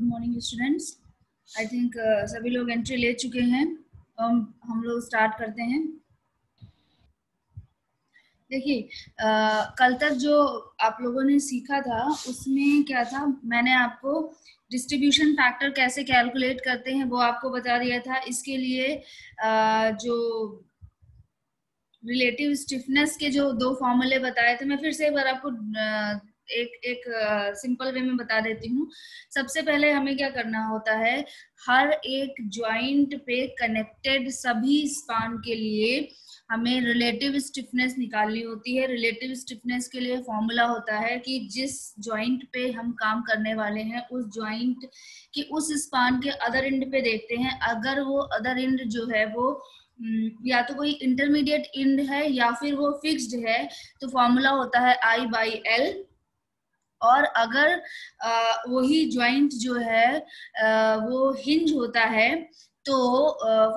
Good morning students I think सभी लोग entry ले चुके हैं। हम हम लोग स्टार्ट करते हैं। देखिए uh, कल तक जो आप लोगों ने सीखा था उसमें क्या था? मैंने आपको डिस्ट्रीब्यूशन फैक्टर कैसे कैलकुलेट करते हैं वो आपको बता दिया था। इसके लिए uh, जो रिलेटिव स्टिफनेस के जो दो फॉर्मूले बताए थे मैं फिर से एक बार आपको uh, एक एक सिंपल वे में बता देती हूँ। सबसे पहले हमें क्या करना होता है, हर एक ज्वाइंट पे कनेक्टेड सभी स्पान के लिए हमें रिलेटिव स्टिफनेस निकालनी होती है। रिलेटिव स्टिफनेस के लिए फॉर्मूला होता है कि जिस ज्वाइंट पे हम काम करने वाले हैं, उस ज्वाइंट की उस स्पान के अदर एंड पे देखते हैं। अगर वो अदर एंड जो है वो या तो कोई इंटरमीडिएट इंड है या फिर वो फिक्स्ड है तो फॉर्मूला होता है आई बाई एल और अगर वही ज्वाइंट जो है वो हिंज होता है तो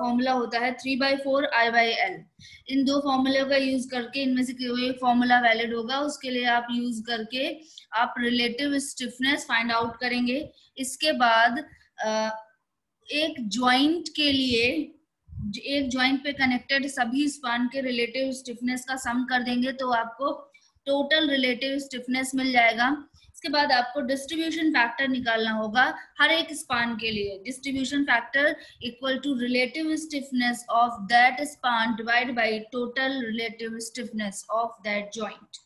फॉर्मूला होता है three by four I by L इन दो फॉर्मूले का यूज़ करके, इनमें से कोई फॉर्मूला वैलिड होगा, उसके लिए आप यूज़ करके, आप रिलेटिव स्टिफनेस फाइंड आउट करेंगे। इसके बाद एक ज्वाइंट के लिए, एक ज्वाइंट पे कनेक्टेड सभी स्पान के रिलेटिव स्टिफनेस का सम कर देंगे तो आपको टोटल रिलेटिव स्टिफनेस मिल जाएगा। इसके बाद आपको डिस्ट्रीब्यूशन फैक्टर निकालना होगा हर एक स्पान के लिए। Distribution factor equal to relative stiffness of that span divide by total relative stiffness of that joint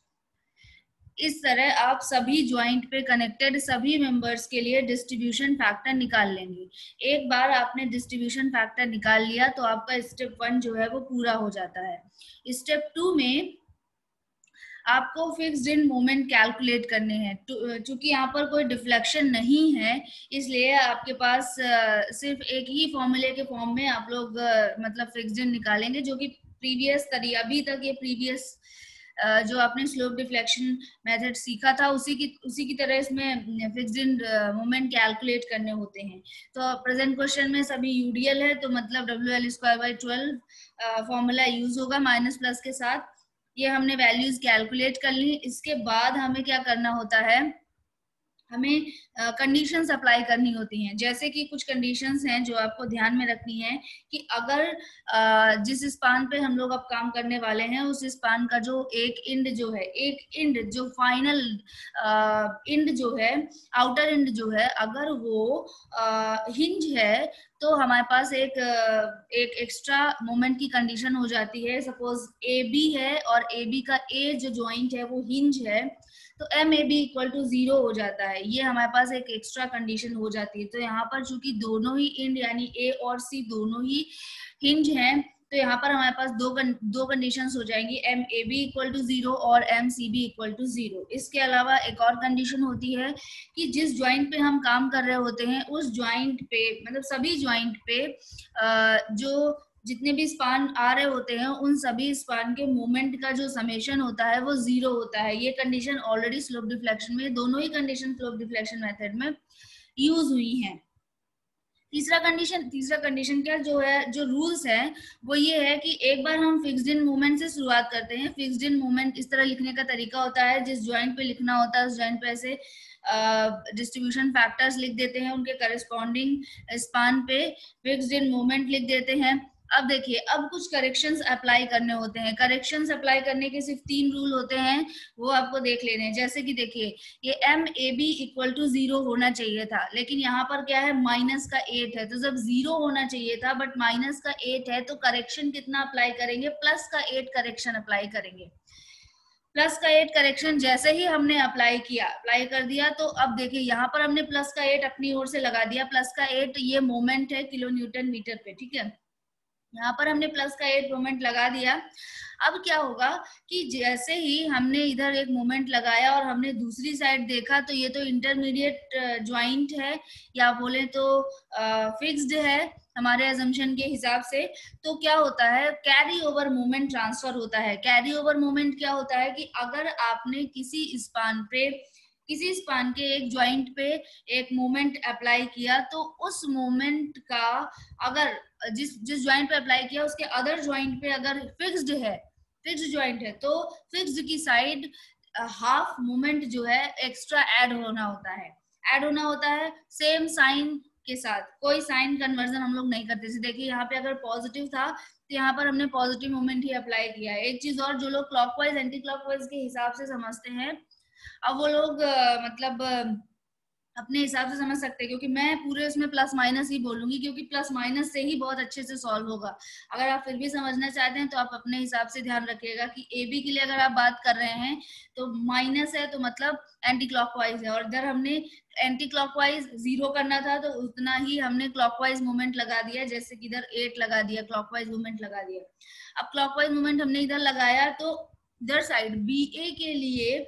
इस तरह आप सभी ज्वाइंट पे कनेक्टेड सभी मेंबर्स के लिए डिस्ट्रीब्यूशन फैक्टर निकाल लेंगे। एक बार आपने डिस्ट्रीब्यूशन फैक्टर निकाल लिया तो आपका स्टेप वन जो है वो पूरा हो जाता है। स्टेप टू में आपको फिक्स्ड इन मोमेंट कैलकुलेट करने हैं। चूँकि यहाँ पर कोई डिफ्लेक्शन नहीं है, इसलिए आपके पास सिर्फ़ एक ही फॉर्मूले के फॉर्म में आप लोग मतलब फिक्स्ड इन निकालेंगे, जो कि प्रीवियस तरी, अभी तक ये प्रीवियस जो आपने स्लोप डिफ्लेक्शन मेथड सीखा था, उसी की उसी की तरह इसमें फिक्स्ड इन मोमेंट कैलकुलेट करने होते हैं। तो प्रेजेंट क्वेश्चन में सभी यूडीएल है तो मतलब W L square by twelve formula use होगा माइनस प्लस के साथ। ये हमने वैल्यूज़ कैलकुलेट कर ली। इसके बाद हमें क्या करना होता है? हमें कंडीशंस uh, अप्लाई करनी होती हैं। जैसे कि कुछ कंडीशंस हैं जो आपको ध्यान में रखनी है कि अगर uh, जिस स्पान पे हम लोग अब काम करने वाले हैं उस स्पान का जो एक इंड जो है एक इंड जो फाइनल इंड जो है आउटर इंड जो है अगर वो हिंज है तो हमारे पास एक एक एक्स्ट्रा मोमेंट की कंडीशन हो जाती है। सपोज़ ए बी है और ए बी का ए जो ज्वाइंट है वो हिंज है। तो M A B equal to zero हो जाता है। ये हमारे पास एक एक्स्ट्रा कंडीशन हो जाती है। तो यहाँ पर चूँकि दोनों ही इंड यानी ए और सी दोनों ही हिंज हैं तो यहाँ पर हमारे पास दो दो कंडीशंस हो जाएँगी। M A B equal to zero और M C B equal to zero इसके अलावा एक और कंडीशन होती है कि जिस ज्वाइंट पे हम काम कर रहे होते हैं, उस ज्वाइंट पे मतलब सभी ज्वाइंट पे जो जितने भी स्पान आ रहे होते हैं, उन सभी स्पान के मूवमेंट का जो समेशन होता है, वो ज़ीरो होता है। ये कंडीशन ऑलरेडी स्लोप डिफ्लेक्शन में, दोनों ही कंडीशन स्लोप डिफ्लेक्शन मेथड में यूज़ हुई है। तीसरा कंडीशन तीसरा कंडीशन क्या जो है, जो रूल्स है, वो ये है कि एक बार हम फिक्स्ड इन मूवमेंट से शुरुआत करते हैं। फिक्स्ड इन मूवमेंट इस तरह लिखने का तरीका होता है, जिस ज्वाइंट पे लिखना होता है, उस ज्वाइंट पे ऐसे डिस्ट्रीब्यूशन फैक्टर्स लिख देते हैं, उनके करस्पॉन्डिंग स्पान पे फिक्स्ड इन मूवमेंट लिख देते हैं। अब देखिए, अब कुछ करेक्शंस अप्लाई करने होते हैं। करेक्शंस अप्लाई करने के सिर्फ़ तीन रूल होते हैं, वो आपको देख लेने हैं। जैसे कि देखिए, ये M A B equal to zero होना चाहिए था, लेकिन यहाँ पर क्या है? माइनस का एट है। तो जब ज़ीरो होना चाहिए था बट माइनस का एट है तो करेक्शन कितना अप्लाई करेंगे? प्लस का एट करेक्शन अप्लाई करेंगे। प्लस का एट करेक्शन जैसे ही हमने अप्लाई किया अप्लाई कर दिया तो अब देखिए, यहाँ पर हमने प्लस का एट अपनी ओर से लगा दिया। प्लस का एट ये मोमेंट है किलो न्यूटन मीटर पे, ठीक है? यहाँ पर हमने प्लस का एट मोमेंट लगा दिया। अब क्या होगा कि जैसे ही हमने इधर एक मोमेंट लगाया और हमने दूसरी साइड देखा तो ये तो इंटरमीडिएट ज्वाइंट है, या बोले तो फिक्स्ड है हमारे एजम्पन के हिसाब से। तो क्या होता है कैरी ओवर मूवमेंट ट्रांसफ़र होता है। कैरी ओवर मोमेंट क्या होता है कि अगर आपने किसी स्पान पे किसी स्पान के एक ज्वाइंट पे एक मोमेंट अप्लाई किया तो उस मोमेंट का अगर जिस जिस ज्वाइंट पे अप्लाई किया, उसके अदर ज्वाइंट पे अगर फिक्स्ड है फिक्स्ड ज्वाइंट है तो फिक्स्ड की साइड हाफ़ मोमेंट जो है एक्स्ट्रा ऐड होना होता है। ऐड होना होता है सेम साइन के साथ। कोई साइन कन्वर्जन हम लोग नहीं करते। देखिए, यहाँ पे अगर पॉजिटिव था तो यहाँ पर हमने पॉजिटिव मोमेंट ही अप्लाई किया एक चीज़ और जो लोग क्लॉकवाइज एंटी क्लॉकवाइज के हिसाब से समझते हैं अब वो लोग मतलब अपने हिसाब से समझ सकते हैं, क्योंकि मैं पूरे उसमें प्लस माइनस ही बोलूँगी, क्योंकि प्लस माइनस से ही बहुत अच्छे से सॉल्व होगा। अगर आप फिर भी समझना चाहते हैं तो आप अपने हिसाब से ध्यान रखिएगा कि ए बी के लिए अगर आप बात कर रहे हैं तो माइनस है तो मतलब एंटी क्लॉकवाइज है, और इधर हमने एंटी क्लॉकवाइज ज़ीरो करना था तो उतना ही हमने क्लॉकवाइज मूवमेंट लगा दिया, जैसे कि इधर एट लगा दिया क्लॉकवाइज मूवमेंट लगा दिया। अब क्लॉकवाइज मूवमेंट हमने इधर लगाया तो इधर साइड बी ए के लिए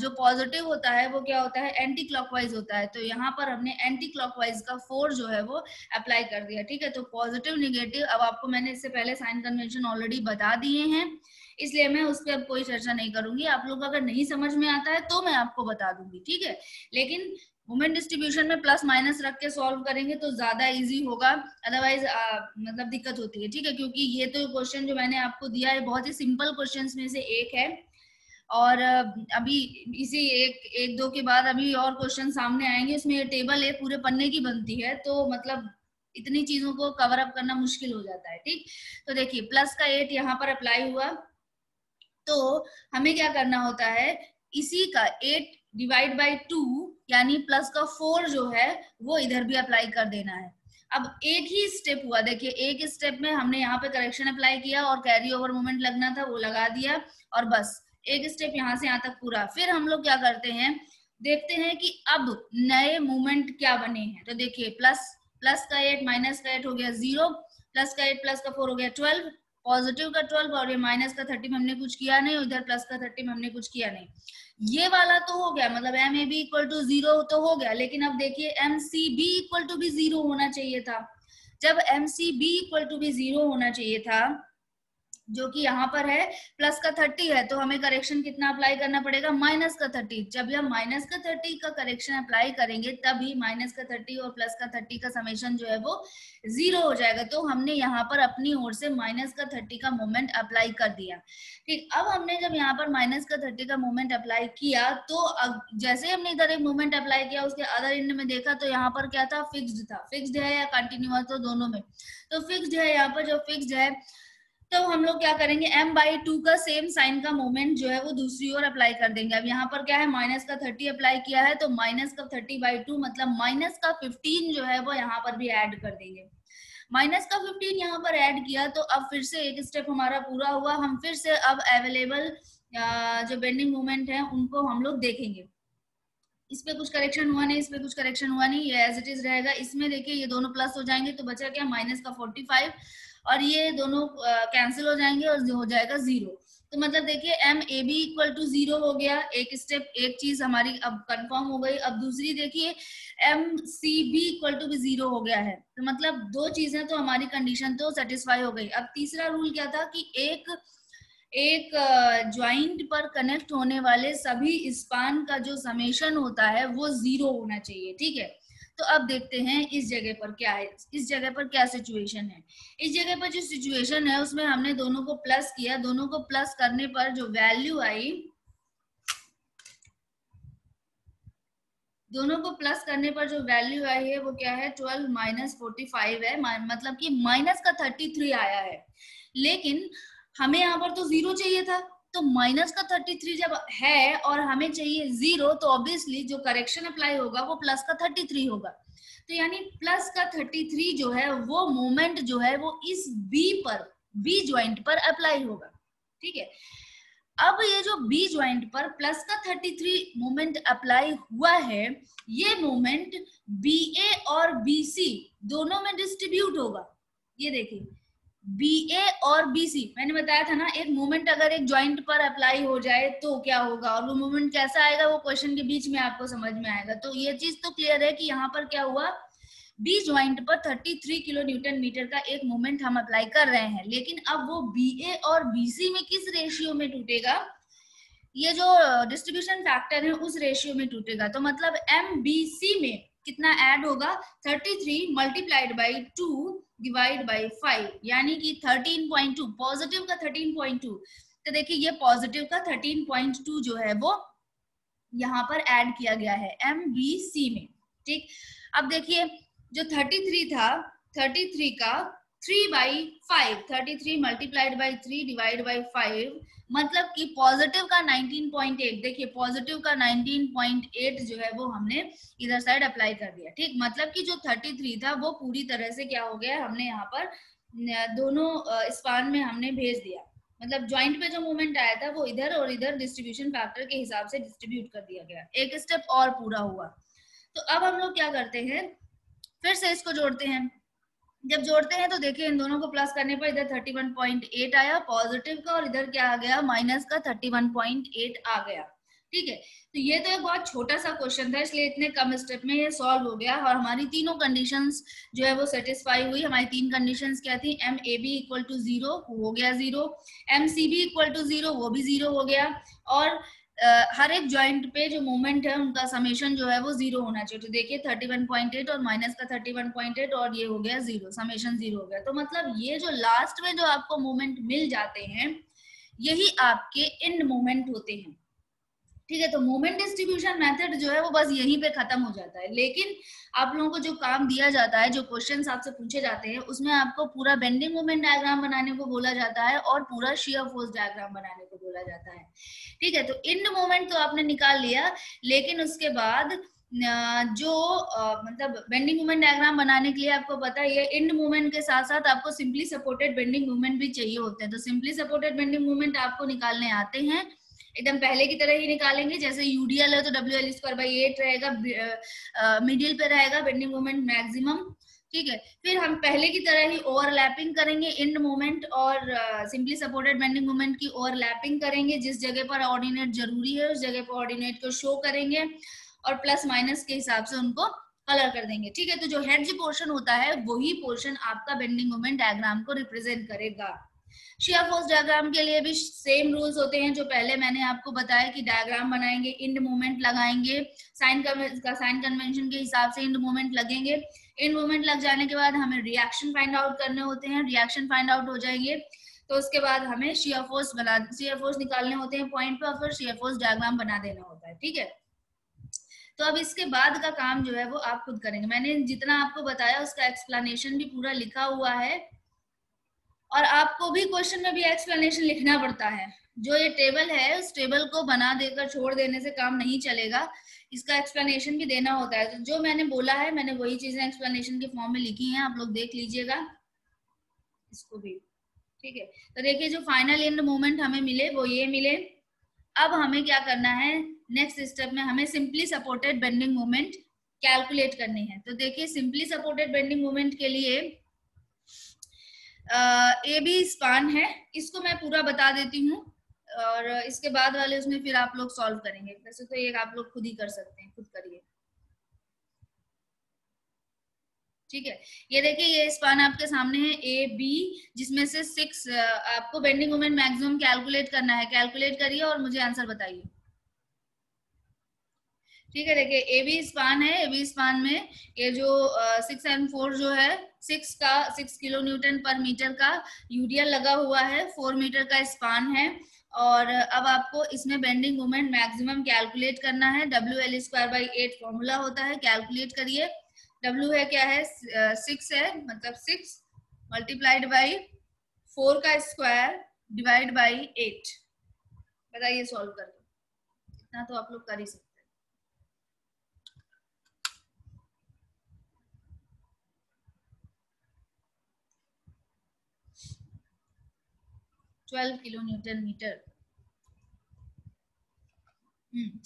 जो पॉजिटिव होता है, वो क्या होता है? एंटी क्लॉकवाइज होता है। तो यहाँ पर हमने एंटी क्लॉकवाइज का फोर जो है वो अप्लाई कर दिया, ठीक है? तो पॉजिटिव निगेटिव अब आपको मैंने इससे पहले साइन कन्वेंशन ऑलरेडी बता दिए हैं। इसलिए मैं उस पर अब कोई चर्चा नहीं करूँगी। आप लोग अगर नहीं समझ में आता है तो मैं आपको बता दूँगी, ठीक है? लेकिन वुमेन डिस्ट्रीब्यूशन में प्लस माइनस रख के सॉल्व करेंगे तो ज़्यादा इजी होगा। अदरवाइज़ मतलब दिक्कत होती है, ठीक है? क्योंकि ये तो क्वेश्चन जो मैंने आपको दिया है, बहुत ही सिंपल क्वेश्चन में से एक है। और अभी इसी एक एक दो के बाद अभी और क्वेश्चन सामने आएँगे। इसमें ये टेबल एक पूरे पन्ने की बनती है तो मतलब इतनी चीज़ों को कवर अप करना मुश्किल हो जाता है, ठीक? तो देखिए प्लस का एट यहाँ पर अप्लाई हुआ। तो हमें क्या करना होता है? इसी का एट डिवाइड बाई टू यानी प्लस का फोर जो है, वो इधर भी अप्लाई कर देना है। अब एक ही स्टेप हुआ, देखिए, एक स्टेप में हमने यहाँ पे करेक्शन अप्लाई किया और कैरी ओवर मोमेंट लगना था, वो लगा दिया और बस। एक स्टेप यहाँ से यहाँ तक पूरा। फिर हम लोग क्या करते हैं? देखते हैं कि अब नए मूवमेंट क्या बने हैं। तो देखिए प्लस प्लस का एट माइनस का एट हो गया ज़ीरो प्लस का एट प्लस का फोर हो गया ट्वेल्व पॉजिटिव का ट्वेल्व और ये माइनस का थर्टी में हमने कुछ किया नहीं, उधर प्लस का थर्टी में हमने कुछ किया नहीं। ये वाला तो हो गया मतलब M A B equal to zero तो हो गया, लेकिन अब देखिए M C B equal to भी ज़ीरो होना चाहिए था। जब M C B equal to भी ज़ीरो होना चाहिए था जो कि यहाँ पर है प्लस का थर्टी है तो हमें करेक्शन कितना अप्लाई करना पड़ेगा? माइनस का थर्टी जब हम माइनस का थर्टी का करेक्शन अप्लाई करेंगे, तभी माइनस का थर्टी और प्लस का थर्टी का समेशन जो है वो ज़ीरो हो जाएगा। तो हमने यहाँ पर अपनी ओर से माइनस का थर्टी का मोमेंट अप्लाई कर दिया। ठीक, अब हमने जब यहाँ पर माइनस का थर्टी का मोमेंट अप्लाई किया तो जैसे हमने इधर एक मोमेंट अप्लाई किया, उसके अदर एंड में देखा तो यहाँ पर क्या था? फिक्स्ड था। फिक्स्ड है या कंटिन्यूस तो दोनों में। तो फिक्स्ड है यहाँ पर, जो फिक्स्ड है तो हम लोग क्या करेंगे? M बाई टू का सेम साइन का मोमेंट जो है वो दूसरी ओर अप्लाई कर देंगे। अब यहाँ पर क्या है? माइनस का थर्टी अप्लाई किया है तो माइनस का थर्टी बाई टू मतलब माइनस का फिफ्टीन जो है वो यहाँ पर भी ऐड कर देंगे। माइनस का फिफ्टीन यहाँ पर ऐड किया तो अब फिर से एक स्टेप हमारा पूरा हुआ। हम फिर से अब अवेलेबल जो बेंडिंग मूवमेंट है, उनको हम लोग देखेंगे। इस पे कुछ करेक्शन हुआ नहीं, इस पे कुछ करेक्शन हुआ नहीं, ये एज इट इज़ रहेगा। इसमें देखिए, ये दोनों प्लस हो जाएँगे तो बचा क्या? माइनस का फोर्टी फाइव और ये दोनों कैंसिल हो जाएँगे और हो जाएगा ज़ीरो तो मतलब देखिए M A B equal to zero हो गया। एक स्टेप एक चीज़ हमारी अब कंफर्म हो गई। अब दूसरी देखिए M C B equal to भी ज़ीरो हो गया है। तो मतलब दो चीज़ें तो हमारी कंडीशन तो सेटिस्फाई हो गई। अब तीसरा रूल क्या था कि एक एक ज्वाइंट पर कनेक्ट होने वाले सभी स्पान का जो समेशन होता है, वो ज़ीरो होना चाहिए, ठीक है? तो अब देखते हैं इस जगह पर क्या है, इस जगह पर क्या सिचुएशन है। इस जगह पर जो सिचुएशन है, उसमें हमने दोनों को प्लस किया। दोनों को प्लस करने पर जो वैल्यू आई, दोनों को प्लस करने पर जो वैल्यू आई है, वो क्या है ट्वेल्व माइनस फोर्टी फाइव है मतलब कि माइनस का थर्टी थ्री आया है। लेकिन हमें यहाँ पर तो ज़ीरो चाहिए था। तो माइनस का थर्टी थ्री जब है और हमें चाहिए ज़ीरो तो ऑब्वियसली जो करेक्शन अप्लाई होगा वो प्लस का थर्टी थ्री होगा। तो यानी प्लस का थर्टी थ्री जो है, वो मोमेंट जो है, वो इस बी पर बी ज्वाइंट पर अप्लाई होगा। ठीक है? अब ये जो बी ज्वाइंट पर प्लस का थर्टी थ्री मोमेंट अप्लाई हुआ है, ये मोमेंट बी ए और बी सी दोनों में डिस्ट्रीब्यूट होगा। ये देखिए बी ए और बी सी मैंने बताया था ना, एक मूवमेंट अगर एक ज्वाइंट पर अप्लाई हो जाए तो क्या होगा? और वो मूवमेंट कैसा आएगा? वो क्वेश्चन के बीच में आपको समझ में आएगा। तो ये चीज़ तो क्लियर है कि यहाँ पर क्या हुआ? बी ज्वाइंट पर 33 किलो न्यूटन मीटर का एक मोमेंट हम अप्लाई कर रहे हैं। लेकिन अब वो बी ए और बी सी में किस रेशियो में टूटेगा? ये जो डिस्ट्रीब्यूशन फैक्टर है, उस रेशियो में टूटेगा। तो मतलब एम बी सी में कितना ऐड होगा? 33 multiplied by two divide by five यानी कि 13.2 पॉजिटिव का 13.2 तो देखिए, ये पॉजिटिव का 13.2 जो है, वो यहाँ पर ऐड किया गया है एम बी सी में, ठीक? अब देखिए, जो थर्टी थ्री था थर्टी थ्री का three by five thirty three multiplied by three divide by five मतलब कि पॉजिटिव का 19.8 देखिए पॉजिटिव का 19.8 जो है वो हमने इधर साइड अप्लाई कर दिया, ठीक? मतलब कि जो 33 था वो पूरी तरह से क्या हो गया हमने यहाँ पर दोनों स्पान में हमने भेज दिया। मतलब ज्वाइंट पे जो मूवमेंट आया था वो इधर और इधर डिस्ट्रीब्यूशन फैक्टर के हिसाब से डिस्ट्रीब्यूट कर दिया गया। एक स्टेप और पूरा हुआ। तो अब हम लोग क्या करते हैं? फिर से इसको जोड़ते हैं। जब जोड़ते हैं तो देखिए इन दोनों को प्लस करने पर इधर 31.8 आया पॉजिटिव का और इधर क्या आ गया? माइनस का 31.8 आ गया। ठीक है? तो ये तो एक बहुत छोटा सा क्वेश्चन था, इसलिए इतने कम स्टेप में ये सॉल्व हो गया और हमारी तीनों कंडीशंस जो है वो सेटिस्फाई हुई। हमारी तीन कंडीशंस क्या थी? M A B equal to zero हो गया zero M C B equal to zero वो भी ज़ीरो हो गया। और हर एक ज्वाइंट पे जो मोमेंट है, उनका समेशन जो है वो ज़ीरो होना चाहिए। तो देखिए 31.8 और माइनस का 31.8 और ये हो गया ज़ीरो समेशन ज़ीरो हो गया। तो मतलब ये जो लास्ट में जो आपको मोमेंट मिल जाते हैं, यही आपके इन मोमेंट होते हैं। ठीक है तो मोमेंट डिस्ट्रीब्यूशन मेथड जो है वो बस यहीं पे खत्म हो जाता है। लेकिन आप लोगों को जो काम दिया जाता है, जो क्वेश्चन आपसे पूछे जाते हैं, उसमें आपको पूरा बेंडिंग मोमेंट डायग्राम बनाने को बोला जाता है और पूरा शेयर फोर्स डायग्राम बनाने को बोला जाता है। ठीक है तो इंड मोमेंट तो आपने निकाल लिया, लेकिन उसके बाद जो मतलब बेंडिंग मूवमेंट डायग्राम बनाने के लिए आपको पता है इंड मूवमेंट के साथ साथ आपको सिंपली सपोर्टेड बेंडिंग मूवमेंट भी चाहिए होते हैं। तो सिंपली सपोर्टेड बेंडिंग मूवमेंट आपको निकालने आते हैं। एकदम पहले की तरह ही निकालेंगे, जैसे यूडीएल है तो W L square by eight रहेगा मिडिल पे रहेगा बेंडिंग मोमेंट मैक्सिमम ठीक है? फिर हम पहले की तरह ही ओवरलैपिंग करेंगे इंड मोमेंट और सिंपली सपोर्टेड बेंडिंग मोमेंट की ओवरलैपिंग करेंगे, जिस जगह पर ऑर्डिनेट ज़रूरी है, उस जगह पर ऑर्डिनेट को शो करेंगे और प्लस माइनस के हिसाब से उनको कलर कर देंगे, ठीक है? तो जो हेड पोर्शन होता है, वही पोर्शन आपका बेंडिंग मोमेंट डायग्राम को रिप्रेजेंट करेगा। शेयर फोर्स डायग्राम के लिए भी सेम रूल्स होते हैं, जो पहले मैंने आपको बताया कि डायग्राम बनाएँगे इंड मूवमेंट लगाएँगे साइन का साइन कन्वेंशन के हिसाब से इंड मूवमेंट लगेंगे। इंड मूवमेंट लग जाने के बाद हमें रिएक्शन फाइंड आउट करने होते हैं रिएक्शन फाइंड आउट हो जाएँगे। तो उसके बाद हमें शेयर फोर्स बना शेयर फोर्स निकालने होते हैं पॉइंट पर फिर शेयर फोर्स डायग्राम बना देना होता है, ठीक है? तो अब इसके बाद का काम जो है वो आप खुद करेंगे। मैंने जितना आपको बताया उसका एक्सप्लेनेशन भी पूरा लिखा हुआ है। और आपको भी क्वेश्चन में भी एक्सप्लेनेशन लिखना पड़ता है। जो ये टेबल है, उस टेबल को बना देकर, छोड़ देने से काम नहीं चलेगा। इसका एक्सप्लेनेशन भी देना होता है। तो जो मैंने बोला है, मैंने वही चीज़ें एक्सप्लेनेशन के फॉर्म में लिखी हैं। आप लोग देख लीजिएगा। इसको भी। ठीक है। तो देखिए, जो फाइनल एंड मोमेंट हमें मिले, वो ये मिले। अब हमें क्या करना है? नेक्स्ट स्टेप में हमें simply supported bending moment calculate करनी है। तो देखिए सिंपली सपोर्टेड बेंडिंग मोमेंट के लिए ए बी स्पान है। इसको मैं पूरा बता देती हूँ, और इसके बाद वाले उसमें फिर आप लोग सॉल्व करेंगे। वैसे तो ये आप लोग खुद ही कर सकते हैं, खुद करिए। ठीक है। ये देखिए, ये स्पान आपके सामने है, ए बी, जिसमें से सिक्स आपको बेंडिंग मोमेंट मैक्सिमम कैलकुलेट करना है। कैलकुलेट करिए और मुझे आंसर बताइए। ठीक है, देखिए ए बी स्पान है ए बी स्पान में ये जो सिक्स एंड फोर जो है सिक्स का six kilo newton per metre का यूरिया लगा हुआ है फोर मीटर का स्पान है। और अब आपको इसमें बेंडिंग मोमेंट मैक्सिमम कैलकुलेट करना है। W L square by eight formula होता है कैलकुलेट करिए। डब्ल्यू है क्या है? सिक्स है मतलब सिक्स मल्टीप्लाइड बाई फोर का स्क्वायर डिवाइड बाई एट बताइए सॉल्व करके इतना तो आप लोग कर ही सकते ट्वेल्व किलो न्यूटन मीटर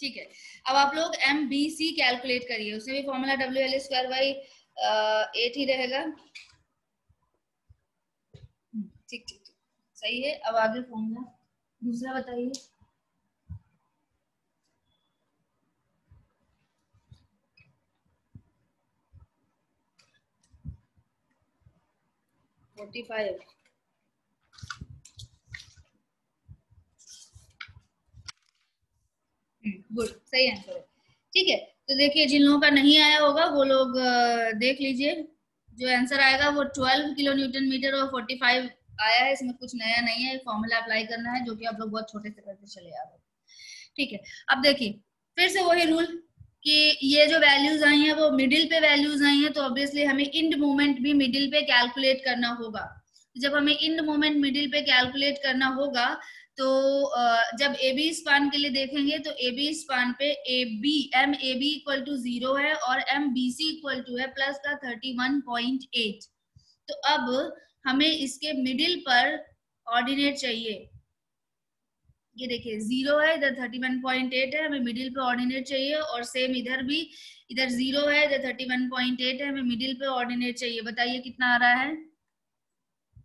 ठीक है। अब आप लोग एम बी सी कैलकुलेट करिए। उसमें भी formula W L square by eight ही रहेगा। हम्म, ठीक ठीक ठीक। सही है? अब आगे फॉर्मूला दूसरा बताइए। फोर्टी फाइव गुड, सही आंसर है। ठीक है तो देखिए, जिन लोगों का नहीं आया होगा, वो लोग देख लीजिए। जो आंसर आएगा, वो 12 किलो न्यूटन मीटर और 45 आया है। इसमें कुछ नया नहीं है फॉर्मूला अप्लाई करना है, जो कि आप लोग बहुत छोटे से करते चले आ रहे ठीक है, अब देखिए, फिर से वही रूल कि ये जो वैल्यूज़ आई हैं, वो मिडिल पे वैल्यूज़ आई हैं तो ऑब्वियसली हमें इंड मोमेंट भी मिडिल पे कैलकुलेट करना होगा। जब हमें इंड मोमेंट मिडिल पे कैलकुलेट करना होगा तो जब ए बी स्पान के लिए देखेंगे तो ए बी स्पान पे A B M A B equal to zero है और M B C equal to है प्लस का थर्टी वन पॉइंट एट तो अब हमें इसके मिडिल पर ऑर्डिनेट चाहिए। ये देखिए ज़ीरो है, इधर थर्टी वन पॉइंट एट है, हमें मिडिल पे ऑर्डिनेट चाहिए और सेम इधर भी, इधर ज़ीरो है, इधर थर्टी वन पॉइंट एट है, हमें मिडिल पे ऑर्डिनेट चाहिए। बताइए कितना आ रहा है?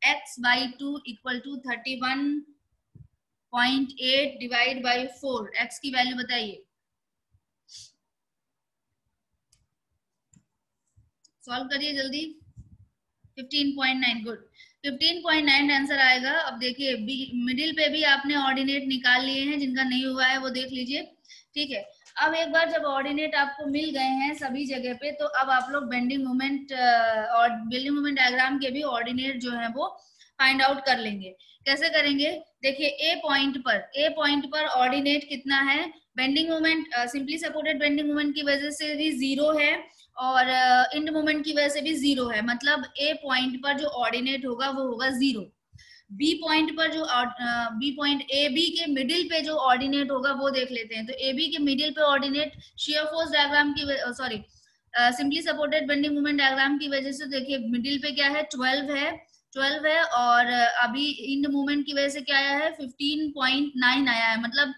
X by two equal to thirty one point eight divide by four X की वैल्यू बताइए। सॉल्व करिए जल्दी। 15.9 गुड 15.9 आंसर आएगा। अब देखिए मिडिल पे भी आपने ऑर्डिनेट निकाल लिए हैं, जिनका नहीं हुआ है, वो देख लीजिए। ठीक है? अब एक बार जब ऑर्डिनेट आपको मिल गए हैं सभी जगह पे तो अब आप लोग बेंडिंग मोमेंट और बेंडिंग मोमेंट डायग्राम के भी ऑर्डिनेट जो है वो फाइंड आउट कर लेंगे। कैसे करेंगे? देखिए ए पॉइंट पर ए पॉइंट पर ऑर्डिनेट कितना है? Bending moment simply supported bending moment की वजह से भी ज़ीरो है और इंड uh, मोमेंट की वजह से भी ज़ीरो है। मतलब ए पॉइंट पर जो ऑर्डिनेट होगा वो होगा ज़ीरो बी पॉइंट पर जो बी पॉइंट ए बी के मिडिल पे जो ऑर्डिनेट होगा वो देख लेते हैं। तो ए बी के मिडिल पे ऑर्डिनेट शेयर फोर्स डायग्राम की sorry simply supported bending moment diagram की वजह से देखिए मिडिल पे क्या है? ट्वेल्व है। ट्वेल्व है और अभी इंड मूवमेंट की वजह से क्या आया है? फिफ्टीन पॉइंट नाइन आया है। मतलब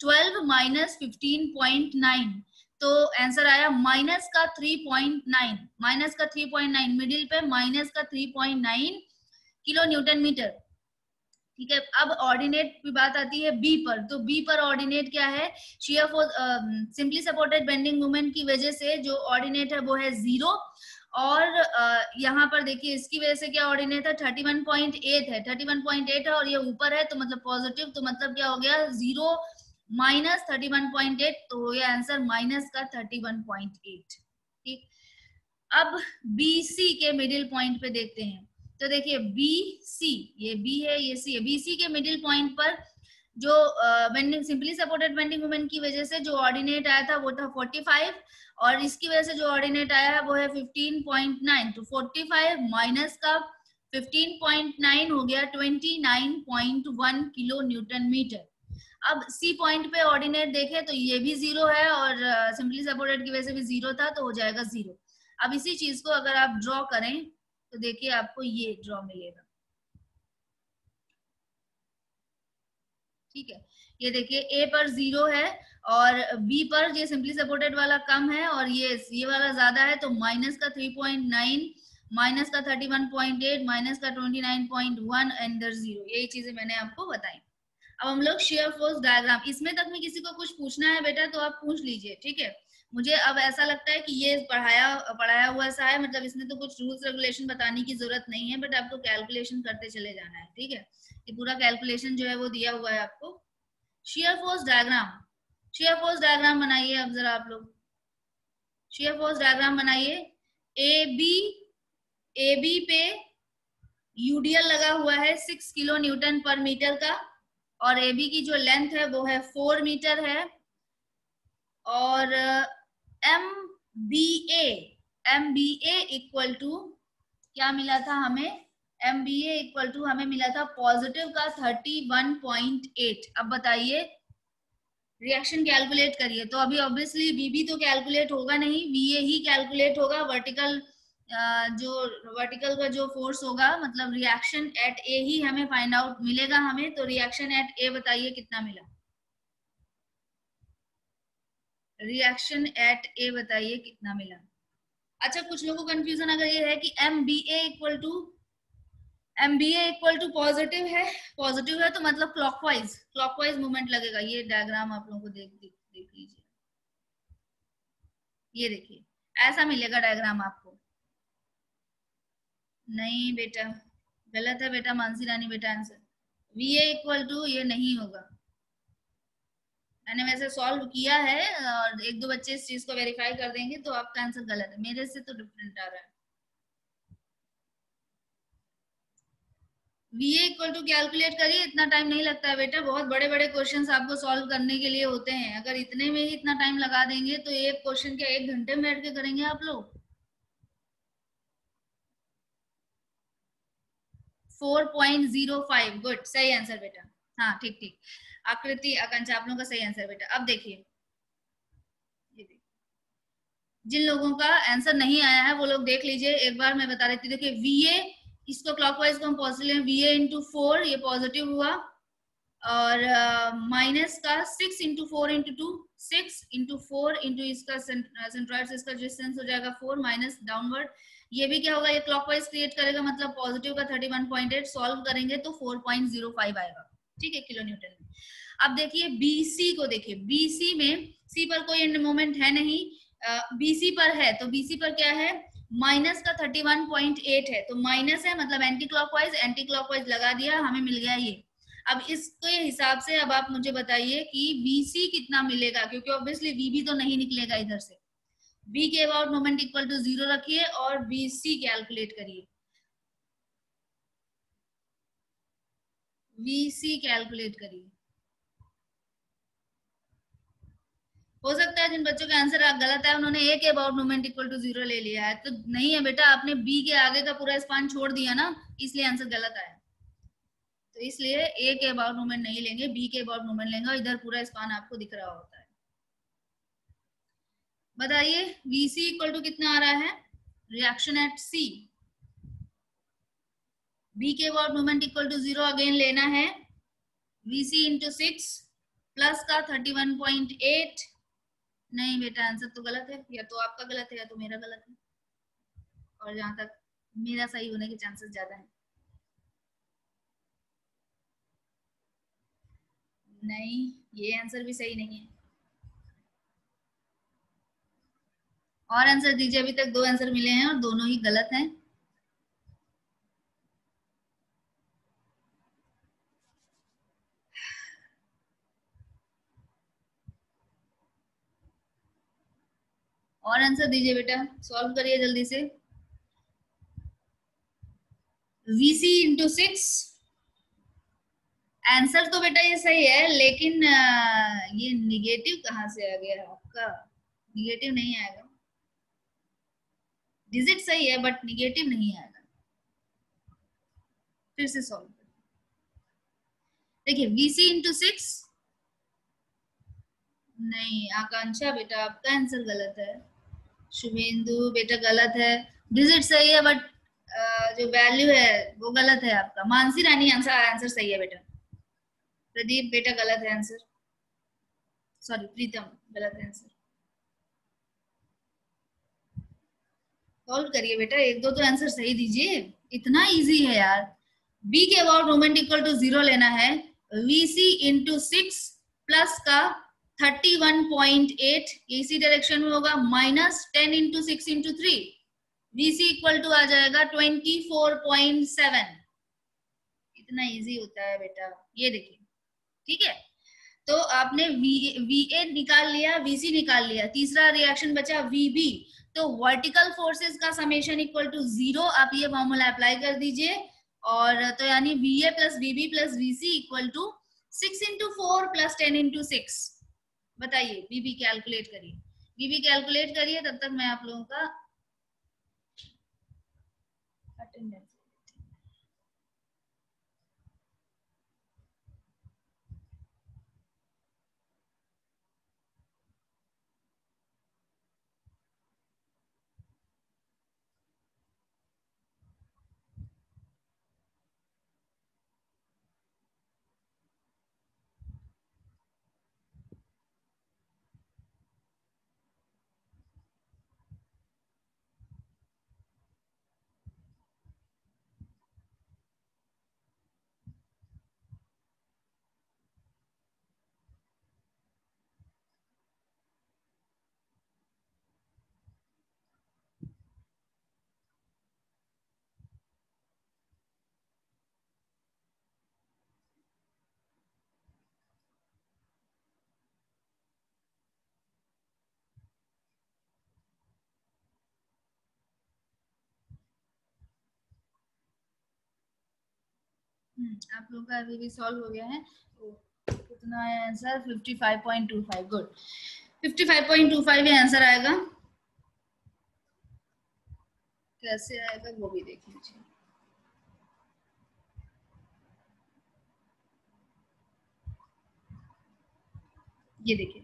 twelve minus fifteen point nine तो आंसर आया माइनस का थ्री पॉइंट नाइन माइनस का थ्री पॉइंट नाइन मिडिल पे माइनस का three point nine kilo newton metre. ठीक है, अब ऑर्डिनेट की बात आती है बी पर। तो बी पर ऑर्डिनेट क्या है? Shear force simply supported bending movement की वजह से जो ऑर्डिनेट है वो है ज़ीरो और यहाँ पर देखिए, इसकी वजह से क्या ऑर्डिनेट है थर्टी वन पॉइंट एट है। थर्टी वन पॉइंट एट है और ये ऊपर है तो मतलब पॉजिटिव तो मतलब क्या हो गया? Zero minus thirty one point eight तो हो गया आंसर माइनस का थर्टी वन पॉइंट एट ठीक? अब बी सी के मिडिल पॉइंट पे देखते हैं। तो देखिए बी सी ये बी है, ये सी है। बी सी के मिडिल पॉइंट पर जो bending simply supported bending moment की वजह से जो ऑर्डिनेट आया था, वो था 45 और इसकी वजह से जो ऑर्डिनेट आया है, वो है 15.9 तो 45 माइनस का 15.9 हो गया 29.1 किलो न्यूटन मीटर अब सी पॉइंट पे ऑर्डिनेट देखे तो ये भी ज़ीरो है और सिंपली सपोर्टेड की वजह से भी ज़ीरो था तो हो जाएगा ज़ीरो अब इसी चीज़ को अगर आप ड्रॉ करें तो देखिए आपको ये ड्रॉ मिलेगा। ठीक है? ये देखिए ए पर ज़ीरो है और बी पर ये सिंपली सपोर्टेड वाला कम है और ये ये वाला ज़्यादा है तो माइनस का थ्री पॉइंट नाइन माइनस का thirty one point eight minus का ट्वेंटी नाइन पॉइंट वन एंडर ज़ीरो यही चीज़ें मैंने आपको बताई। अब हम लोग शेयर फोर्स डायग्राम इसमें तक में किसी को कुछ पूछना है बेटा तो आप पूछ लीजिए, ठीक है? मुझे अब ऐसा लगता है कि ये पढ़ाया पढ़ाया हुआ सा है मतलब इसमें तो कुछ रूल्स रेगुलेशन बताने की ज़रूरत नहीं है बट आपको कैलकुलेशन करते चले जाना है, ठीक है? ये पूरा कैलकुलेशन जो है वो दिया हुआ है आपको। Shear force diagram shear force diagram बनाइए अब जरा आप लोग। शेयर फोर्स डायग्राम बनाइए। ए बी ए बी पे यूडीएल लगा हुआ है six kilo newton per metre का, और ए बी की जो लेंथ है वो है फोर मीटर है। और M B A M B A equal to क्या मिला था हमें? M B A equal to हमें मिला था पॉजिटिव का थर्टी वन पॉइंट एट अब बताइए रिएक्शन कैलकुलेट करिए। तो अभी ऑब्वियसली बीबी तो कैलकुलेट होगा नहीं वी ए ही कैलकुलेट होगा। वर्टिकल जो वर्टिकल का जो फोर्स होगा मतलब रिएक्शन एट ए ही हमें फाइंड आउट मिलेगा हमें। तो रिएक्शन एट ए बताइए कितना मिला। रिएक्शन एट ए बताइए कितना मिला? अच्छा कुछ लोगों को कंफ्यूजन अगर ये है कि M B A equal to M B equal to positive है। पॉजिटिव है तो मतलब क्लॉकवाइज क्लॉकवाइज मूवमेंट लगेगा। ये डायग्राम आप लोगों को देख देख, देख लीजिए। ये देखिए ऐसा मिलेगा डायग्राम आपको। नहीं बेटा गलत है बेटा मानसी रानी बेटा answer V A equal to ये नहीं होगा। मैंने वैसे सॉल्व किया है, और एक दो बच्चे इस चीज़ को वेरीफाई कर देंगे तो आपका आंसर गलत है। मेरे से तो डिफरेंट आ रहा है। वी इक्वल टू कैलकुलेट करिए, इतना टाइम नहीं लगता है बेटा। बहुत बड़े बड़े क्वेश्चंस आपको सॉल्व करने के लिए होते हैं। अगर इतने में ही इतना टाइम लगा देंगे तो एक क्वेश्चन क्या एक घंटे में बैठ के करेंगे आप लोग? Four point zero five good सही आंसर बेटा। हाँ ठीक ठीक। आकृति आकांक्षा आप लोगों का सही आंसर बेटा। अब देखिए। जिन लोगों का आंसर नहीं आया है वो लोग देख लीजिए एक बार मैं बता देती देखिए वी ए इसको क्लॉकवाइज को हम positive V A into four ये पॉजिटिव हुआ। और माइनस uh, का six into four into two six into four into इसका सेंट्रॉइड इसका डिस्टेंस हो जाएगा फोर माइनस डाउनवर्ड ये भी क्या होगा ये क्लॉकवाइज क्रिएट करेगा मतलब पॉजिटिव का thirty one point eight solve करेंगे तो फोर पॉइंट ज़ीरो फाइव आएगा। ठीक है, किलो न्यूटन में। अब देखिए बीसी को देखिए। बीसी में सी पर कोई एंड मोमेंट है नहीं। बीसी पर है तो बीसी पर क्या है? माइनस का थर्टी वन पॉइंट एट है। तो माइनस है मतलब एंटी क्लॉकवाइज एंटी क्लॉकवाइज लगा दिया, हमें मिल गया ये। अब इसके हिसाब से अब आप मुझे बताइए कि बीसी कितना मिलेगा, क्योंकि ऑब्वियसली वीबी तो नहीं निकलेगा इधर से। बी के about moment equal to zero रखिए और बीसी कैलकुलेट करिए। वीसी कैलकुलेट करिए हो सकता है जिन बच्चों का आंसर गलत है, उन्होंने ए के about moment equal to zero ले लिया है। तो नहीं है बेटा, आपने बी के आगे का पूरा स्पान छोड़ दिया ना, इसलिए आंसर गलत आया। तो इसलिए ए के अबाउट मोमेंट नहीं लेंगे बी के अबाउट मोमेंट लेंगे और इधर पूरा स्पान आपको दिख रहा होता है। बताइए वीसी इक्वल टू कितना आ रहा है? रिएक्शन एट सी बी के about moment equal to zero again लेना है। वीसी इंटू सिक्स प्लस का थर्टी वन पॉइंट एट नहीं बेटा आंसर तो गलत है, या तो आपका गलत है, या तो मेरा गलत है। और जहाँ तक मेरा सही होने के चांसेस ज़्यादा है। नहीं, ये आंसर भी सही नहीं है। और आंसर दीजिए, अभी तक दो आंसर मिले हैं और दोनों ही गलत हैं। और आंसर दीजिए बेटा सॉल्व करिए जल्दी से। VC इंटू सिक्स आंसर तो बेटा ये सही है, लेकिन ये निगेटिव कहाँ से आ गया आपका? निगेटिव नहीं आएगा। डिजिट सही है बट निगेटिव नहीं आएगा। फिर से सॉल्व देखिए VC इंटू सिक्स नहीं, आकांक्षा बेटा, आपका आंसर गलत है। शुभेंदु, बेटा गलत है। डिजिट सही है बट जो वैल्यू है, वो गलत है आपका। मानसी रानी आंसर आंसर सही है बेटा। प्रदीप, बेटा गलत है आंसर सॉरी प्रीतम, गलत है आंसर सॉल्व करिए बेटा, एक दो तो आंसर सही दीजिए। इतना इजी है यार। बी के about moment equal to zero लेना है। वीसी इंटू सिक्स प्लस का थर्टी वन पॉइंट एट इसी डायरेक्शन में होगा minus ten into six into three VC equal to आ जाएगा ट्वेंटी फोर पॉइंट सेवन इतना इजी होता है बेटा। ये देखिए। ठीक है? तो आपने वी वी ए निकाल लिया वीसी निकाल लिया। तीसरा रिएक्शन बचा वीबी तो वर्टिकल फोर्सेस का समेशन इक्वल टू ज़ीरो आप ये फॉर्मूला अप्लाई कर दीजिए। और तो यानी V A plus VB plus VC equal to six into four plus ten into six बताइए बीबी कैलकुलेट करिए। बीबी कैलकुलेट करिए तब तक मैं आप लोगों का अटेंडेंस आप लोगों का अभी भी सॉल्व हो गया है। कितना है आंसर 55.25 गुड 55.25 ये आंसर आएगा। कैसे आएगा वो भी देख लीजिए। ये देखिए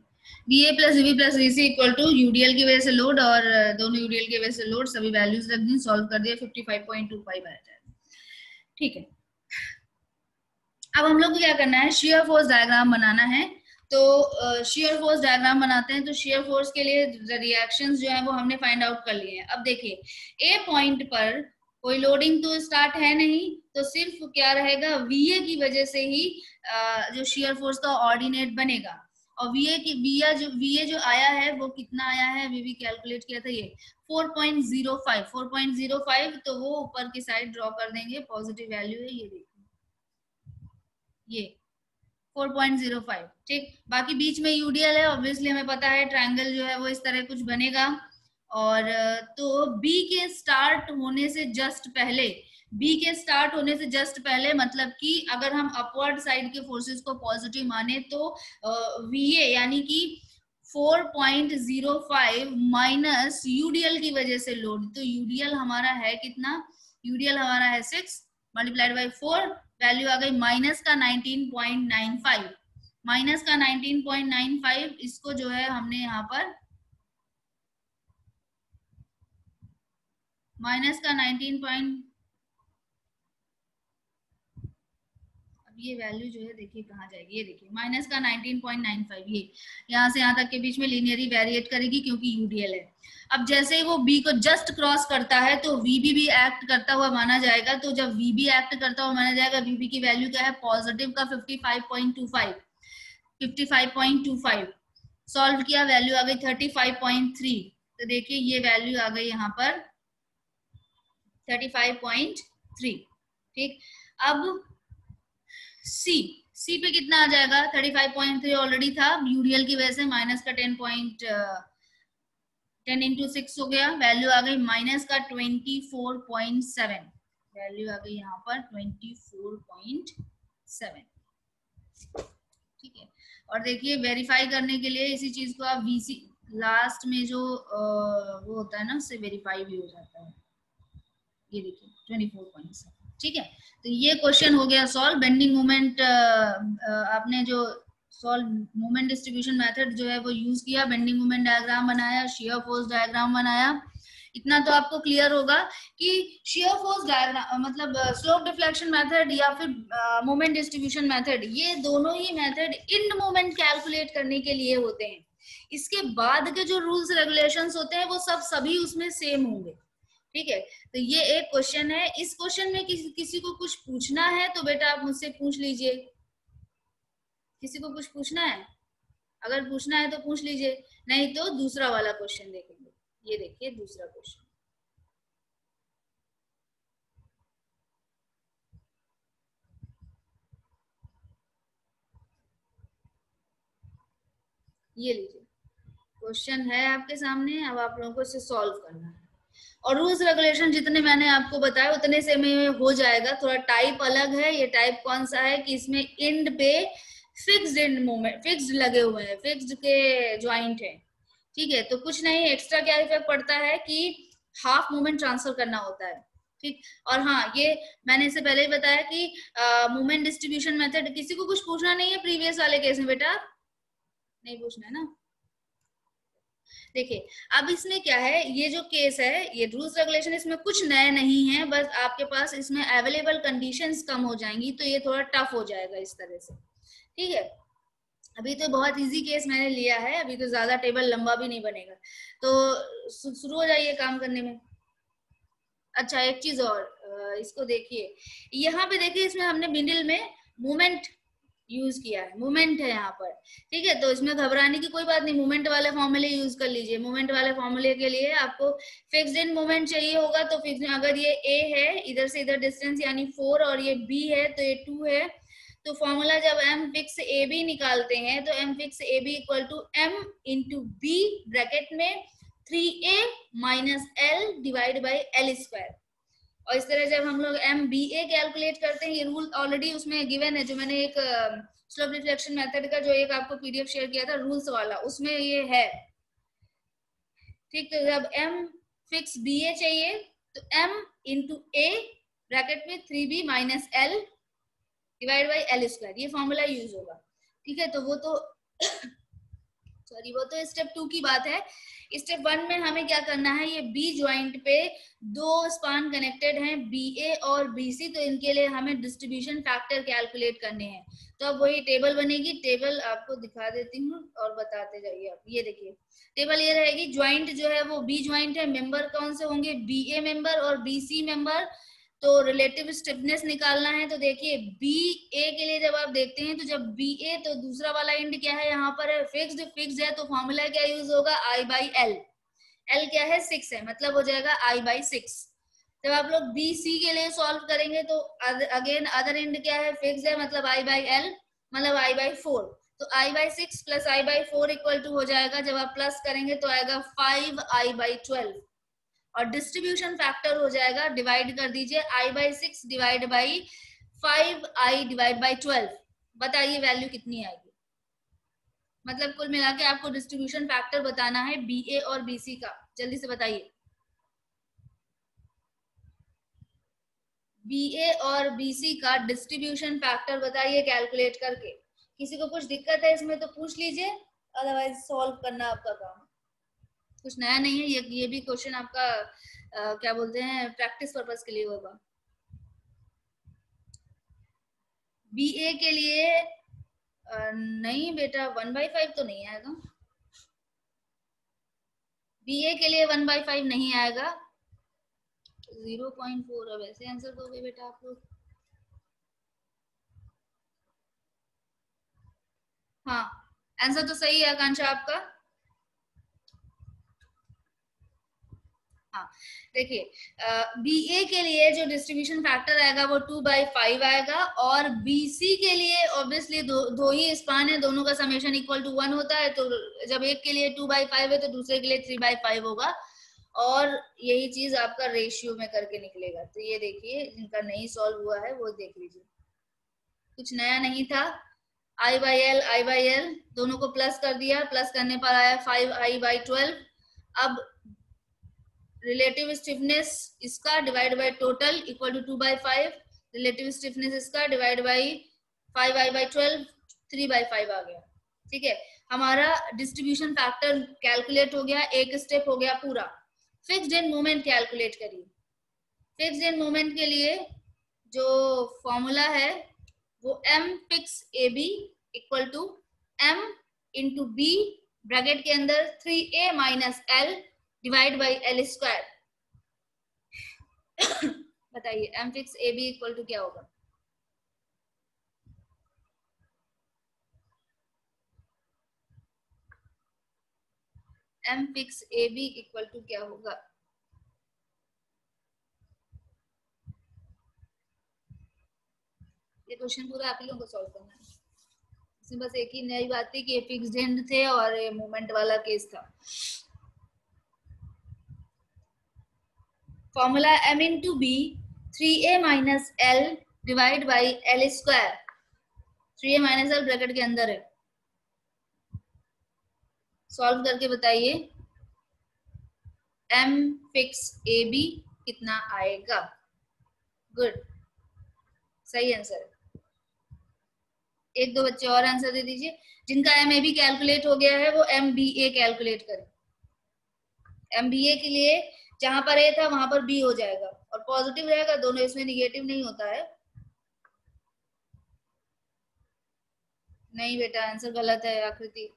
B A plus V plus V C equal to UDL की वजह से लोड और दोनों यूडीएल की वजह से लोड सभी वैल्यूज़ रख दी सॉल्व कर दिया 55.25 आ जाएगा। ठीक है अब हम लोग को क्या करना है? शेयर फोर्स डायग्राम बनाना है। तो शेयर फोर्स डायग्राम बनाते हैं तो शेयर फोर्स के लिए रिएक्शन जो है वो हमने फाइंड आउट कर लिए हैं। अब देखिए ए पॉइंट पर कोई लोडिंग तो स्टार्ट है नहीं तो सिर्फ़ क्या रहेगा? वीए की वजह से ही जो शेयर फोर्स का ऑर्डिनेट बनेगा। और वीए की वीए जो वीए जो आया है, वो कितना आया है? वी भी कैलकुलेट किया था ये। 4.05 4.05 तो वो ऊपर की साइड ड्रॉ कर देंगे। पॉजिटिव वैल्यू है, ये देखिए। ये 4.05 ठीक? बाकी बीच में यूडीएल है ऑब्वियसली हमें पता है ट्रायंगल जो है वो इस तरह कुछ बनेगा। और तो बी के स्टार्ट होने से जस्ट पहले बी के स्टार्ट होने से जस्ट पहले मतलब कि अगर हम अपवर्ड साइड के फोर्सेस को पॉजिटिव माने तो वी ए यानी कि 4.05 माइनस यूडीएल की वजह से लोड तो यूडीएल हमारा है कितना? यूडीएल हमारा है six multiplied by four value आ गई माइनस का 19.95 माइनस का 19.95 इसको जो है हमने यहाँ पर माइनस का 19. अब ये वैल्यू जो है, देखिए कहाँ जाएगी? ये देखिए माइनस का 19.95 ये। यहाँ से यहाँ तक के बीच में लीनियरी वेरिएट करेगी क्योंकि यूडीएल है। अब जैसे ही वो बी को जस्ट क्रॉस करता है तो वीबी भी एक्ट करता हुआ माना जाएगा। तो जब वीबी एक्ट करता हुआ माना जाएगा वीबी की वैल्यू क्या है? पॉजिटिव का 55.25 55.25 सॉल्व किया वैल्यू आ गई 35.3 तो देखिए, ये वैल्यू आ गई यहाँ पर 35.3 ठीक? अब सी सी पे कितना आ जाएगा? 35.3 ऑलरेडी था। यूडीएल की वजह से माइनस का 10 पॉइंट टेन इंटू सिक्स हो गया। वैल्यू आ गई माइनस का twenty four point seven value आ गई यहाँ पर ट्वेंटी फोर पॉइंट सेवन ठीक है। और देखिए वेरीफाई करने के लिए इसी चीज़ को आप वीसी लास्ट में जो आ, वो होता है ना उससे वेरीफाई भी हो जाता है। ये देखिए ट्वेंटी फोर पॉइंट सेवन ठीक है? तो ये क्वेश्चन हो गया सॉल्व बेंडिंग मोमेंट आपने जो सॉल्व मोमेंट डिस्ट्रीब्यूशन मेथड जो है वो यूज़ किया बेंडिंग मोमेंट डायग्राम बनाया शेयर फोर्स डायग्राम बनाया। इतना तो आपको क्लियर होगा कि शेयर फोर्स डायग्राम मतलब स्लोप डिफ्लेक्शन मेथड या फिर मोमेंट डिस्ट्रीब्यूशन मेथड ये दोनों ही मेथड इन मोमेंट कैलकुलेट करने के लिए होते हैं। इसके बाद के जो रूल्स रेगुलेशंस होते हैं, वो सब सभी उसमें सेम होंगे। ठीक है? तो ये एक क्वेश्चन है। इस क्वेश्चन में किसी किसी को कुछ पूछना है तो बेटा आप मुझसे पूछ लीजिए। किसी को कुछ पूछना है? अगर पूछना है तो पूछ लीजिए। नहीं तो दूसरा वाला क्वेश्चन देखेंगे। ये देखिए, दूसरा क्वेश्चन ये लीजिए। क्वेश्चन है आपके सामने, अब आप लोगों को इसे सॉल्व करना है। और रूल्स रेगुलेशन जितने मैंने आपको बताया उतने से में हो जाएगा। थोड़ा टाइप अलग है, ये टाइप कौन सा है कि इसमें इंड पे फिक्स्ड इंड मोमेंट फिक्स्ड लगे हुए हैं फिक्स्ड के ज्वाइंट है। ठीक है तो कुछ नहीं एक्स्ट्रा क्या इफ़ेक्ट पड़ता है कि हाफ़ मूवमेंट ट्रांसफ़र करना होता है। ठीक, और हाँ ये मैंने इससे पहले ही बताया कि मूवमेंट डिस्ट्रीब्यूशन मेथड किसी को कुछ पूछना नहीं है प्रीवियस वाले केस में, बेटा। नहीं पूछना है ना? देखिए, अब इसमें क्या है, ये जो केस है, ये रूल्स रेगुलेशन इसमें कुछ नए नहीं है, बस आपके पास इसमें अवेलेबल कंडीशंस कम हो जाएँगी तो ये थोड़ा टफ हो जाएगा इस तरह से। ठीक है? अभी तो बहुत इजी केस मैंने लिया है, अभी तो ज़्यादा टेबल लंबा भी नहीं बनेगा। तो शुरू हो जाइए काम करने में। अच्छा एक चीज़ और इसको देखिए। यहाँ पे देखिए, इसमें हमने मिडिल में मूवमेंट यूज़ किया है। मूवमेंट है यहाँ पर। ठीक है तो इसमें घबराने की कोई बात नहीं। मूवमेंट वाले फॉर्मूले यूज़ कर लीजिए। मूवमेंट वाले फॉर्मूले के लिए आपको फिक्स इन मूवमेंट चाहिए होगा तो फिक्स अगर ये ए है, इधर से इधर डिस्टेंस यानी फोर और ये बी है तो ये टू है। तो फॉर्मूला जब एम फिक्स ए बी निकालते हैं तो M fix A B equal to M into B bracket में three A minus L divide by L square और इस तरह जब हम लोग एम बी ए कैलकुलेट करते हैं, ये रूल ऑलरेडी उसमें गिवन है, जो मैंने एक स्लोप रिफ्लेक्शन मेथड का जो एक आपको पीडीएफ शेयर किया था रूल्स वाला, उसमें ये है। ठीक तो जब एम फिक्स बी ए चाहिए तो एम इंटू ए ब्रैकेट में three B minus L divide by L square ये फॉर्मूला यूज़ होगा। ठीक है तो वो तो सॉरी वो तो स्टेप टू की बात है। स्टेप वन में हमें क्या करना है? ये बी ज्वाइंट पे दो स्पान कनेक्टेड हैं बी ए और बी सी तो इनके लिए हमें डिस्ट्रीब्यूशन फैक्टर कैलकुलेट करने हैं। तो अब वही टेबल बनेगी। टेबल आपको दिखा देती हूँ और बताते जाइए आप। ये देखिए टेबल ये रहेगी। ज्वाइंट जो है वो बी ज्वाइंट है। मेंबर कौन से होंगे? बी ए मेंबर और बी सी मेंबर तो रिलेटिव स्टिफनेस निकालना है तो देखिए बी ए के लिए जब आप देखते हैं तो जब बी ए तो दूसरा वाला इंड क्या है? यहाँ पर है फिक्स्ड फिक्स्ड है तो फॉर्मूला क्या यूज़ होगा? आई बाई एल एल क्या है? सिक्स है मतलब हो जाएगा आई बाई सिक्स जब आप लोग बी सी के लिए सॉल्व करेंगे तो अगेन अदर इंड क्या है? फिक्स है मतलब आई बाई एल मतलब आई बाई फोर तो I by six plus I by four equal to हो जाएगा, जब आप प्लस करेंगे तो आएगा फाइव आई बाई ट्वेल्व और डिस्ट्रीब्यूशन फैक्टर हो जाएगा डिवाइड कर दीजिए I by six divide by five I divide by twelve बताइए वैल्यू कितनी आएगी? मतलब कुल मिला के आपको डिस्ट्रीब्यूशन फैक्टर बताना है बी ए और बी सी का। जल्दी से बताइए। बी ए और बी सी का डिस्ट्रीब्यूशन फैक्टर बताइए कैलकुलेट करके। किसी को कुछ दिक्कत है इसमें तो पूछ लीजिए अदरवाइज़ सॉल्व करना आपका काम। कुछ नया नहीं है ये ये भी क्वेश्चन आपका आ, क्या बोलते हैं प्रैक्टिस पर्पज के लिए होगा। बी ए के लिए आ, नहीं बेटा वन बाई फाइव तो नहीं आएगा। बी ए के लिए वन बाई फाइव नहीं आएगा। ज़ीरो पॉइंट फोर अब ऐसे आंसर दोगे बेटा आप लोग। हाँ आंसर तो सही है आकांक्षा आपका। हाँ देखिए बी ए के लिए जो डिस्ट्रीब्यूशन फैक्टर आएगा वो टू बाई फाइव आएगा और बी सी के लिए ऑब्वियसली दो दो ही स्पान है, दोनों का समेशन इक्वल टू वन होता है तो जब एक के लिए टू बाई फाइव है तो दूसरे के लिए थ्री बाई फाइव होगा और यही चीज़ आपका रेशियो में करके निकलेगा। तो ये देखिए जिनका नहीं सॉल्व हुआ है, वो देख लीजिए। कुछ नया नहीं था। I by L I by L दोनों को प्लस कर दिया प्लस करने पर आया फाइव आई बाई ट्वेल्व अब रिलेटिव स्टिफनेस इसका divide by total equal to two by five relative stiffness इसका divide by five I by twelve three by five आ गया। ठीक है? हमारा डिस्ट्रीब्यूशन फैक्टर कैलकुलेट हो गया, एक स्टेप हो गया पूरा। फिक्स्ड इन मोमेंट कैलकुलेट करिए। फिक्स्ड इन मोमेंट के लिए जो फॉर्मूला है, वो M fix A B equal to M into B bracket के अंदर three A minus L divide by L square बताइए M fix A B equal to क्या होगा? M fix A B equal to क्या होगा? ये क्वेश्चन पूरा आप लोगों को सॉल्व करना है। इसमें बस एक ही नई बात थी कि ये फिक्स्ड एंड थे और ये मूवमेंट वाला केस था। Formula m into b 3a minus l divide by L square three A minus L bracket के अंदर है। सॉल्व करके बताइए। M फिक्स ए बी कितना आएगा? गुड सही आंसर एक दो बच्चे और आंसर दे दीजिए। जिनका एम ए बी कैलकुलेट हो गया है, वो एम बी ए कैलकुलेट करें। एम बी ए के लिए जहाँ पर ए था, वहाँ पर बी हो जाएगा। और पॉजिटिव रहेगा, दोनों इसमें निगेटिव नहीं होता है। नहीं बेटा आंसर गलत है, आकृति।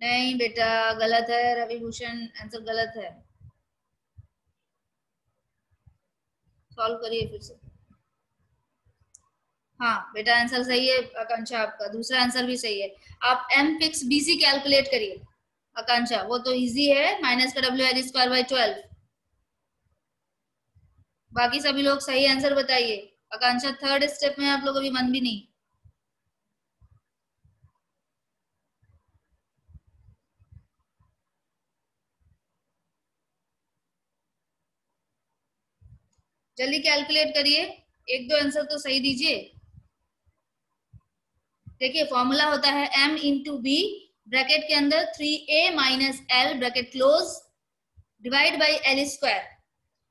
नहीं बेटा, गलत है रवि भूषण आंसर गलत है। सॉल्व करिए फिर से। हाँ बेटा आंसर सही है, आकांक्षा आपका। दूसरा आंसर भी सही है। आप एम फिक्स बीसी कैलकुलेट करिए। आकांक्षा, वो तो इजी है माइनस का W H square by twelve बाकी सभी लोग सही आंसर बताइए। आकांक्षा थर्ड स्टेप में आप लोग अभी मन भी नहीं। जल्दी कैलकुलेट करिए। एक दो आंसर तो सही दीजिए। देखिए फॉर्मूला होता है m इंटू बी ब्रैकेट के अंदर three A minus L bracket close divide by L square.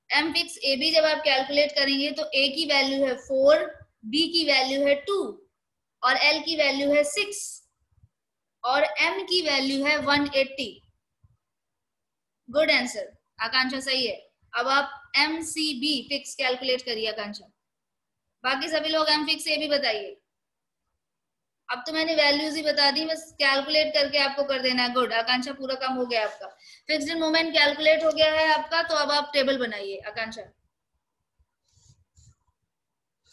M fix A B जब आप कैलकुलेट करेंगे तो ए की वैल्यू है फोर, बी की वैल्यू है टू और एल की वैल्यू है सिक्स और एम की वैल्यू है one eighty. Good answer. Akanksha सही है। अब आप M C B fix calculate करिए, आकांक्षा। बाकी सभी लोग एम फिक्स ए भी बताइए। अब तो मैंने वैल्यूज़ ही बता दी, बस कैलकुलेट करके आपको कर देना है। गुड आकांक्षा पूरा काम हो गया आपका। फिक्स्ड मोमेंट कैलकुलेट हो गया है आपका तो अब आप टेबल बनाइए, आकांक्षा।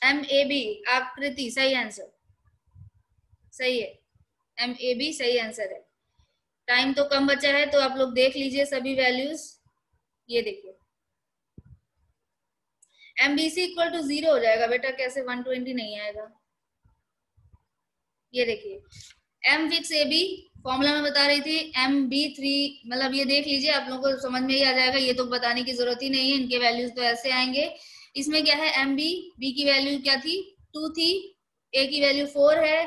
एम ए बी आकृति, सही आंसर सही है। एम ए बी सही आंसर है। टाइम तो कम बचा है तो आप लोग देख लीजिए सभी वैल्यूज़ ये देखिए। M B C equal to zero हो जाएगा, बेटा, कैसे? वन ट्वेंटी नहीं आएगा। ये देखिए। M fix A B formula में बता रही थी एम बी थ्री मतलब ये देख लीजिए, आप लोगों को समझ में ही आ जाएगा, ये तो बताने की ज़रूरत ही नहीं है, इनके वैल्यूज़ तो ऐसे आएँगे। इसमें क्या है एम बी बी की वैल्यू क्या थी? टू थी ए की वैल्यू फोर है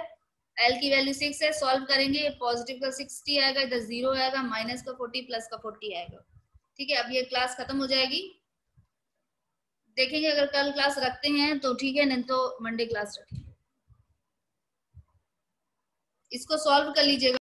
एल की वैल्यू सिक्स है सॉल्व करेंगे पॉजिटिव का सिक्सटी आएगा, इधर ज़ीरो आएगा माइनस का फोर्टी प्लस का फोर्टी आएगा। ठीक है, अब ये क्लास खत्म हो जाएगी। देखेंगे, अगर कल क्लास रखते हैं तो ठीक है, नहीं तो मंडे क्लास रखेंगे। इसको सॉल्व कर लीजिएगा।